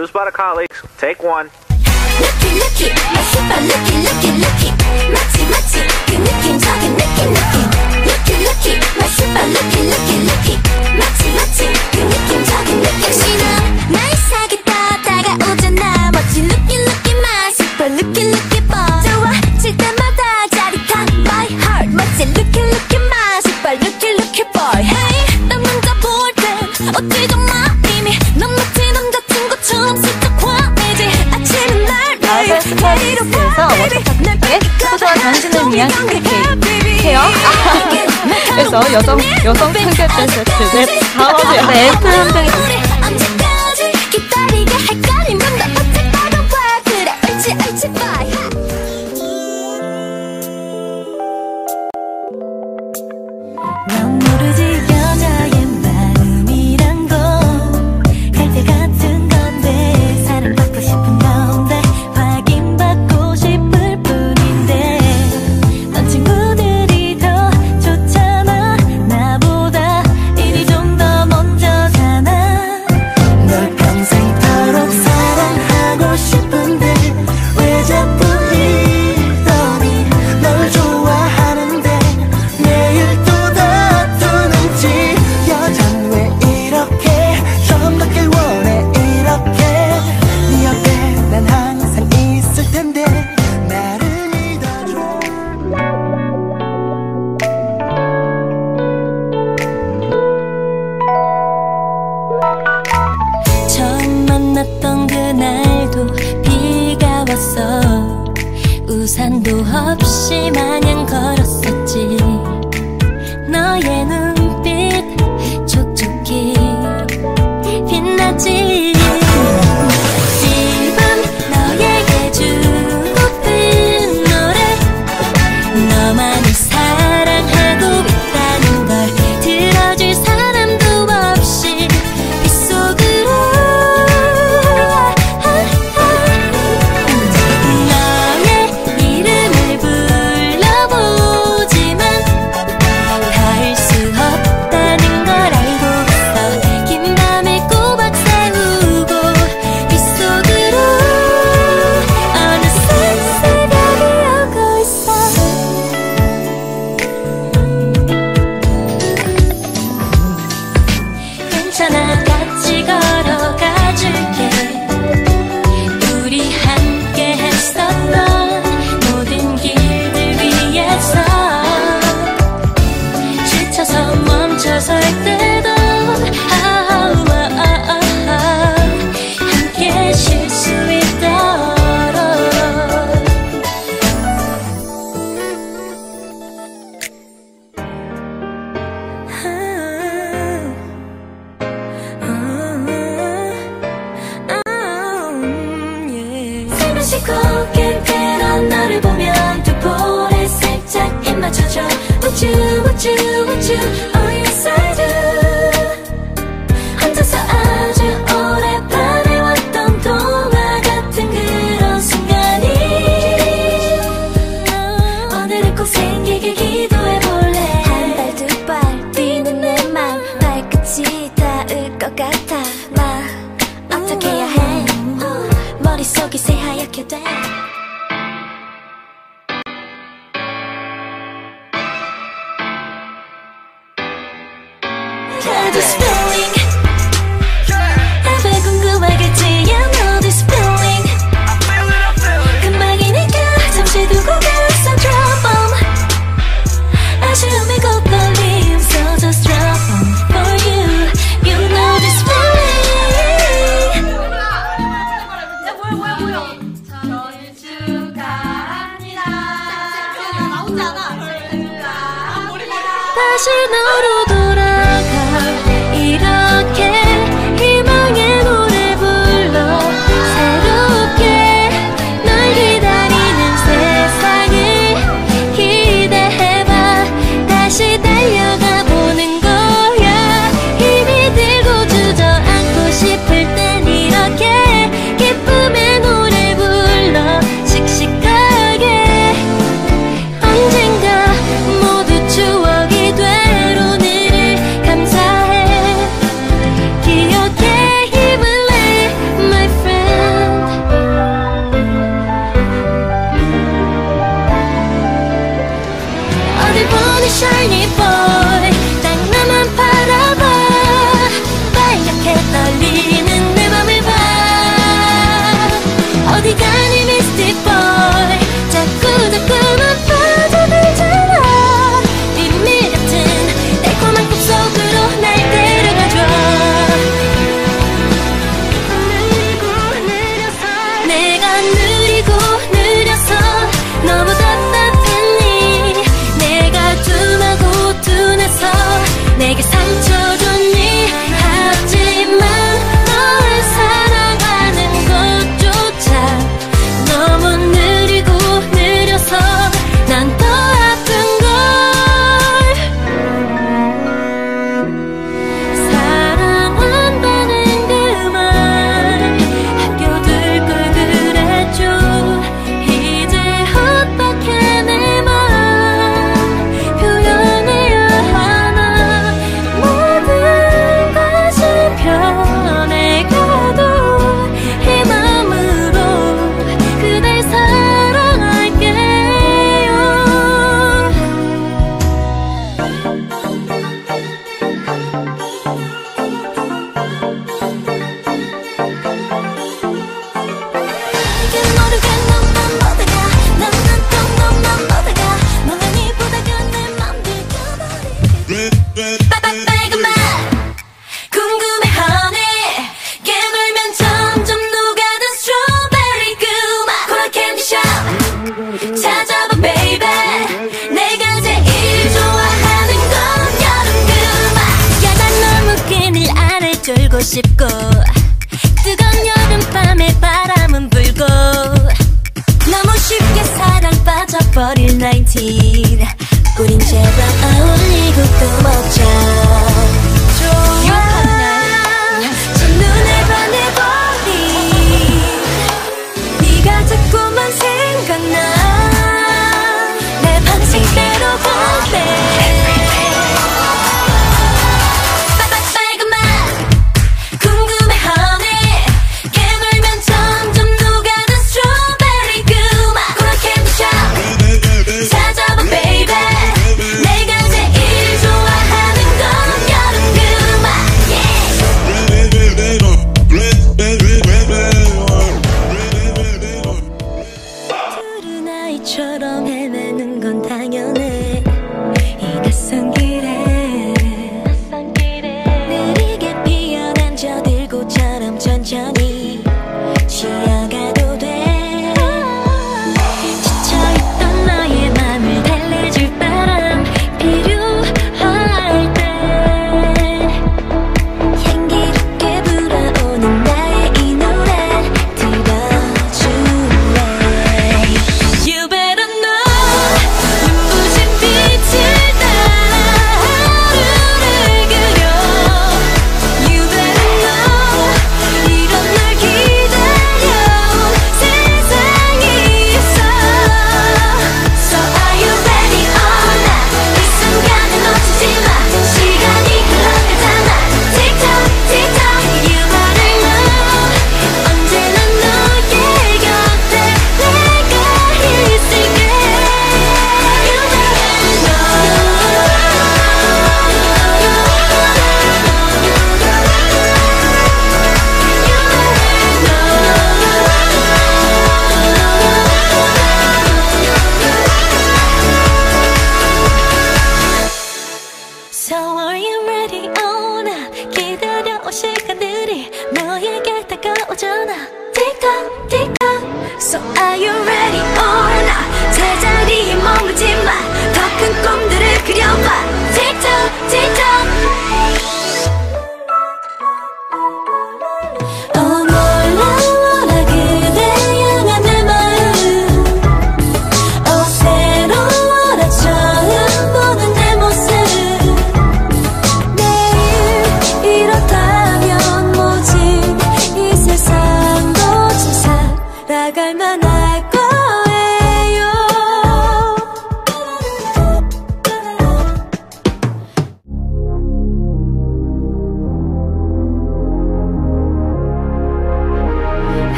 Two Spotter colleagues, take one. Looky, looky, a super looky, looky, looky. Matty, matty, nicking, talking, nicking, nicking. Looky, looky, a super looky, looky, looky. Matty, matty, nicking, talking, nicking. 역시나 날 사귀다 다가오잖아. 멋진 looky, looky, my super looky, looky. 그냥 이렇게 해요. 그래서 여성 여성 삼겹살 세트 네, 다음에 네, 한 병이 계산도 없이 마냥 걸었었지. 너의 눈빛 촉촉히 빛났지 우린 제발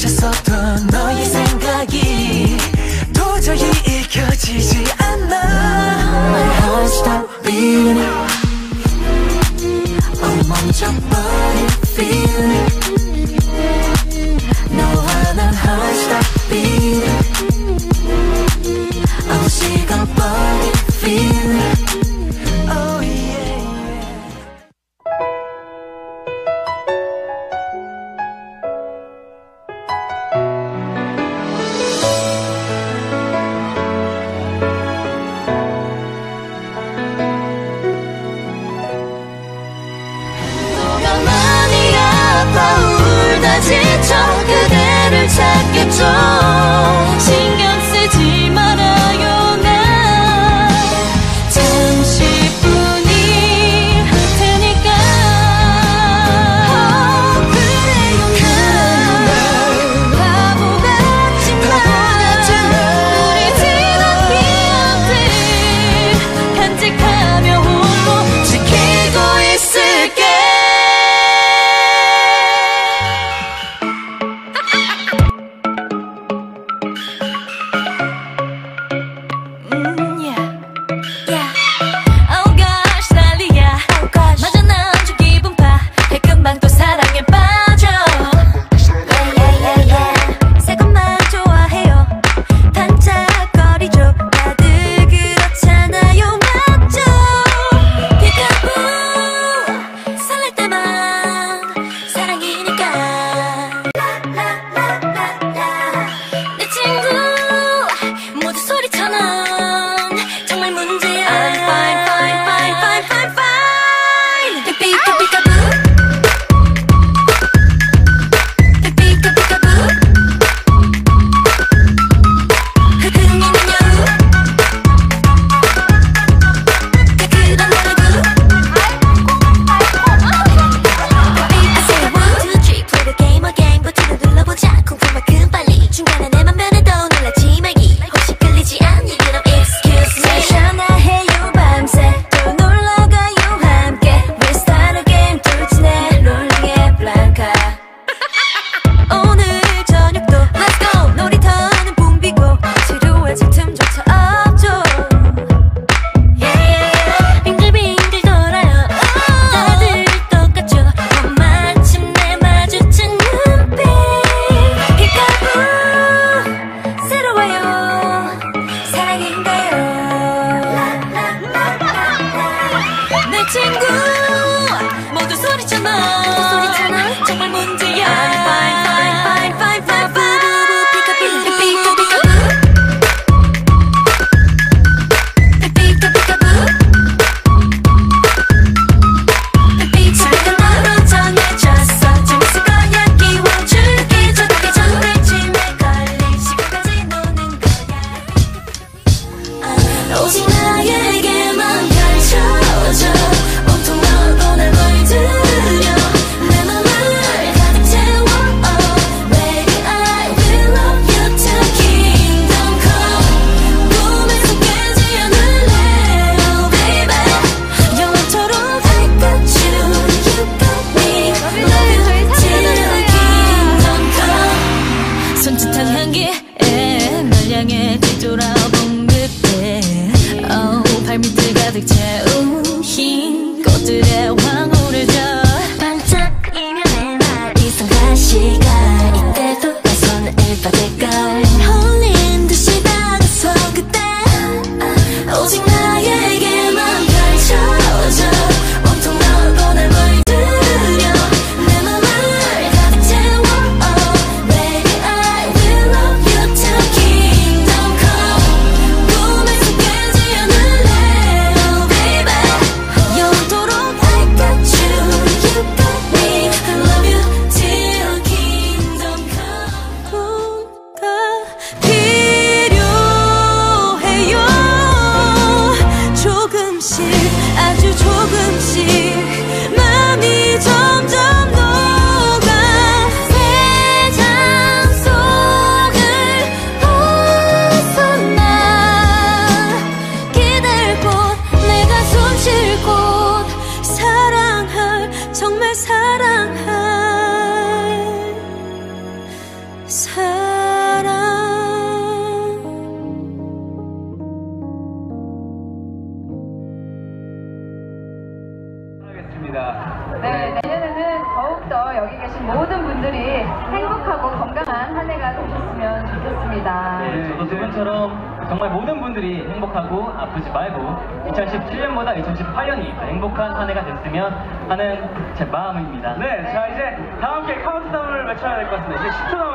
just so done. 곳 내가 숨 쉴 곳. 사랑할 정말 사랑할. 분들이 행복하고 아프지 말고 2017년보다 2018년이 더 행복한 한 해가 됐으면 하는 제 마음입니다. 네, 자 이제 다 함께 카운트다운을 외쳐야 될 것 같습니다. 이제 10초 남